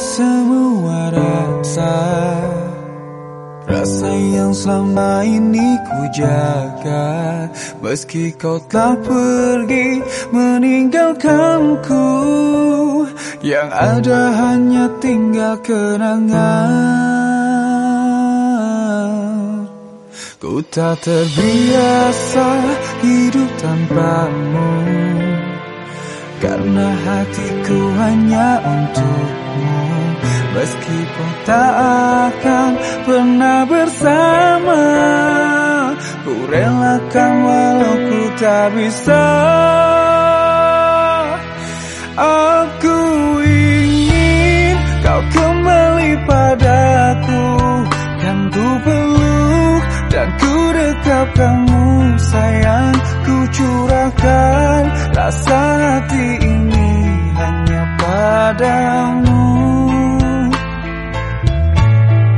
semua rasa Rasa yang selama ini ku jaga. Meski kau telah pergi meninggalkanku. Yang ada hanya tinggal kenangan. Ku tak terbiasa hidup tanpamu Karena hatiku hanya untukmu Meskipun tak akan pernah bersama Ku relakan walau ku tak bisa hati ini hanya padamu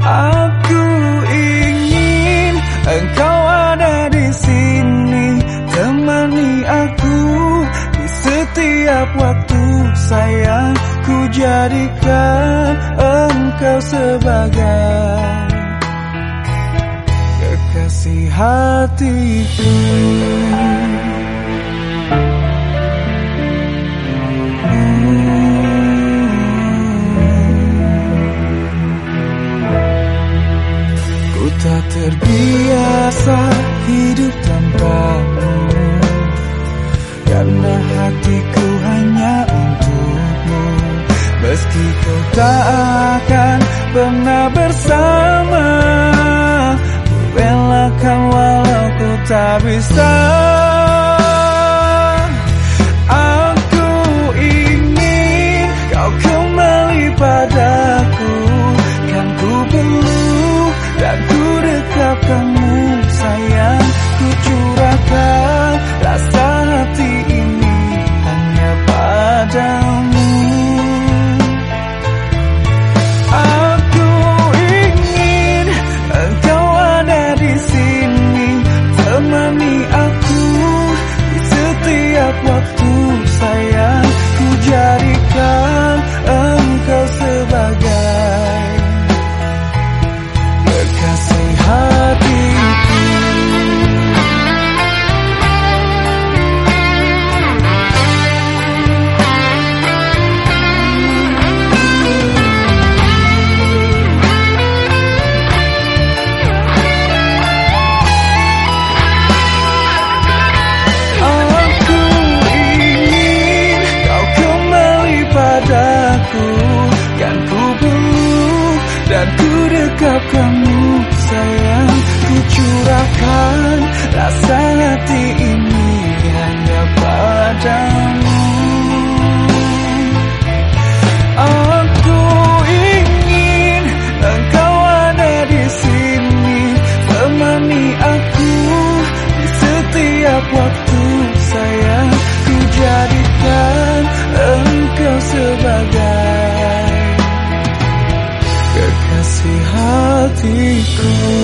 Aku ingin engkau ada di sini temani aku di setiap waktu sayang ku jadikan engkau sebagai kekasih hatiku. Terbiasa hidup tanpamu Karena hatiku hanya untukmu. Meski kau tak akan pernah bersama Ku walau ku tak bisa dan ku dekap kamu sayang. Ku curahkan rasa sebagai kekasih hatiku